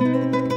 Música